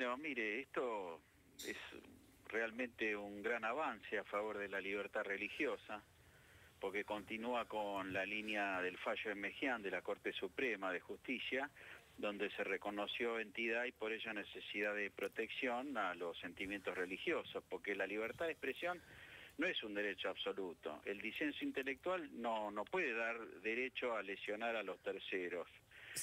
Bueno, mire, esto es realmente un gran avance a favor de la libertad religiosa, porque continúa con la línea del fallo de Mejián de la Corte Suprema de Justicia, donde se reconoció entidad y por ello necesidad de protección a los sentimientos religiosos, porque la libertad de expresión no es un derecho absoluto. El disenso intelectual no, no puede dar derecho a lesionar a los terceros.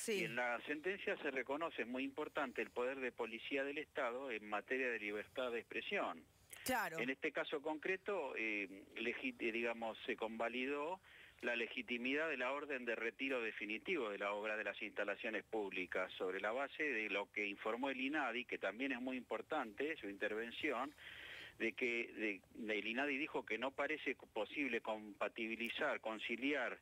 Y en la sentencia se reconoce, es muy importante, el poder de policía del Estado en materia de libertad de expresión. Claro. En este caso concreto, eh, digamos, se convalidó la legitimidad de la orden de retiro definitivo de la obra de las instalaciones públicas sobre la base de lo que informó el INADI, que también es muy importante su intervención, de que el INADI dijo que no parece posible compatibilizar, conciliar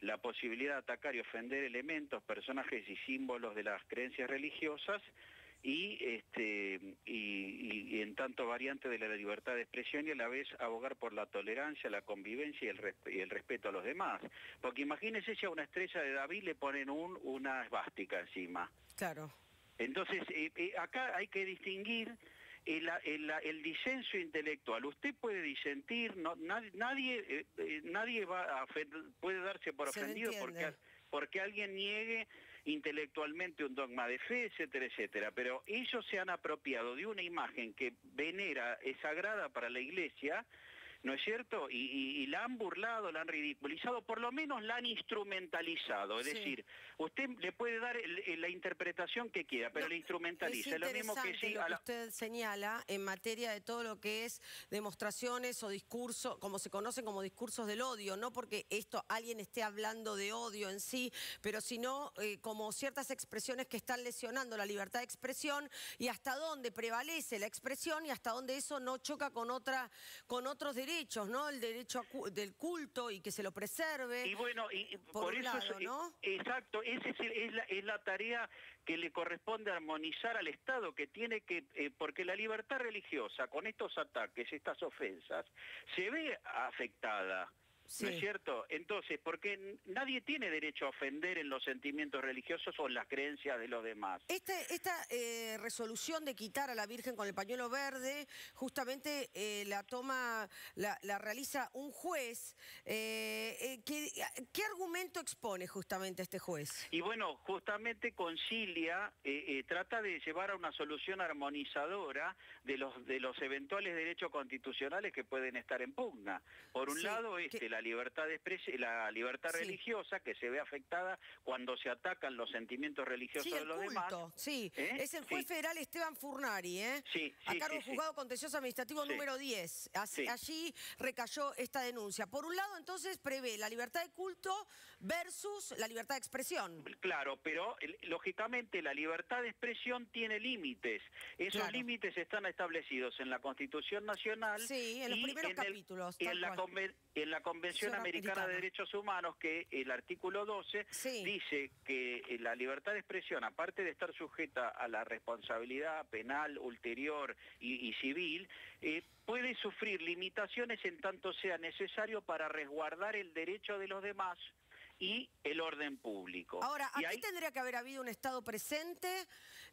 la posibilidad de atacar y ofender elementos, personajes y símbolos de las creencias religiosas y, este, y, en tanto variante de la libertad de expresión y a la vez abogar por la tolerancia, la convivencia y el, y el respeto a los demás. Porque imagínense si a una estrella de David le ponen un, una esvástica encima. Claro. Entonces, eh, eh, acá hay que distinguir el, disenso intelectual. Usted puede disentir, no, nadie, eh, nadie, va a, puede darse por ofendido porque, porque alguien niegue intelectualmente un dogma de fe, etcétera, etcétera. Pero ellos se han apropiado de una imagen que venera, es sagrada para la iglesia, ¿no es cierto? Y, la han burlado, la han ridiculizado, por lo menos la han instrumentalizado. Es decir, usted le puede dar la interpretación que quiera, pero la instrumentaliza. Es lo mismo que sí. Lo que usted señala en materia de todo lo que es demostraciones o discursos, como se conocen como discursos del odio, no porque esto alguien esté hablando de odio en sí, pero sino eh, como ciertas expresiones que están lesionando la libertad de expresión y hasta dónde prevalece la expresión y hasta dónde eso no choca con otra con otros derechos ¿no? El derecho del culto y que se lo preserve. Y bueno, y por, eso ¿no? exacto, esa es, la, tarea que le corresponde armonizar al Estado, que tiene que, eh, porque la libertad religiosa con estos ataques, estas ofensas, se ve afectada. ¿No es cierto? Entonces, porque nadie tiene derecho a ofender en los sentimientos religiosos o en las creencias de los demás. Este, esta eh, resolución de quitar a la Virgen con el pañuelo verde, justamente eh, la toma, la, realiza un juez. Eh, ¿qué, argumento expone justamente este juez? Y bueno, justamente concilia, trata de llevar a una solución armonizadora de los, de los eventuales derechos constitucionales que pueden estar en pugna. Por un lado, este, la libertad de la libertad religiosa que se ve afectada cuando se atacan los sentimientos religiosos de los demás. Sí, ¿Eh? es el juez federal Esteban Furnari, ¿eh? Sí, a cargo juzgado contencioso administrativo número 10. allí recayó esta denuncia. Por un lado, entonces, prevé la libertad de culto versus la libertad de expresión. Claro, pero lógicamente la libertad de expresión tiene límites. Esos límites están establecidos en la Constitución Nacional. Sí, en los primeros capítulos. en la, en la Convención Americana de Derechos Humanos, que el artículo 12 dice que eh, la libertad de expresión, aparte de estar sujeta a la responsabilidad penal ulterior y, civil, eh, puede sufrir limitaciones en tanto sea necesario para resguardar el derecho de los demás y el orden público. Ahora, aquí tendría que haber habido un Estado presente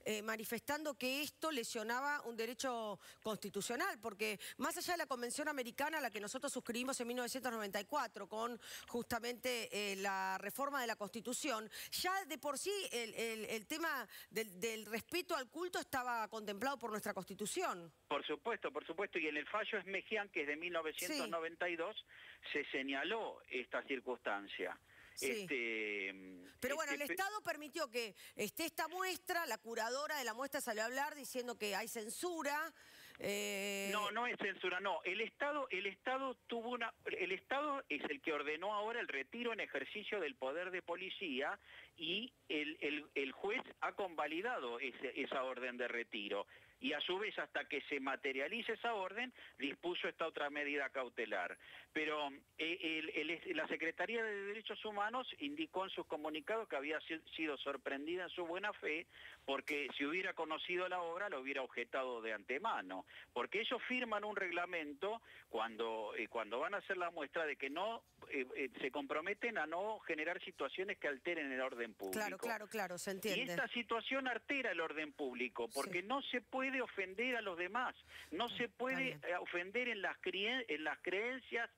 eh, manifestando que esto lesionaba un derecho constitucional, porque más allá de la Convención Americana, a la que nosotros suscribimos en 1994 con justamente eh, la reforma de la Constitución, ya de por sí el, tema del, respeto al culto estaba contemplado por nuestra Constitución. Por supuesto, por supuesto, y en el fallo Esmejian, que es de 1992, se señaló esta circunstancia. Este, Pero bueno, el Estado permitió que esté esta muestra, la curadora de la muestra salió a hablar diciendo que hay censura. Eh, no, no es censura, no. El Estado, el Estado tuvo una. El Estado es el que ordenó ahora el retiro en ejercicio del poder de policía y el, juez ha convalidado esa orden de retiro. Y a su vez hasta que se materialice esa orden dispuso esta otra medida cautelar. Pero eh, la Secretaría de Derechos Humanos indicó en sus comunicados que había sido sorprendida en su buena fe porque si hubiera conocido la obra lo hubiera objetado de antemano, porque ellos firman un reglamento cuando, eh, cuando van a hacer la muestra de que no eh, eh, se comprometen a no generar situaciones que alteren el orden público. Claro, claro, claro, se entiende. Y esta situación altera el orden público, porque no se puede ofender a los demás, no se puede ofender en las, en las creencias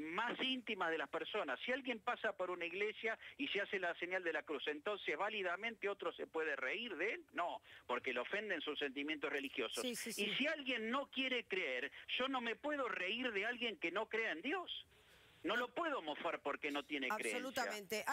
más íntimas de las personas. Si alguien pasa por una iglesia y se hace la señal de la cruz, entonces válidamente otro se puede reír de él, no, porque le ofenden sus sentimientos religiosos. y si alguien no quiere creer, yo no me puedo reír de alguien que no crea en Dios. No lo puedo mofar porque no tiene Absolutamente. creencia.